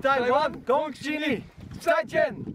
台湾恭喜你再见。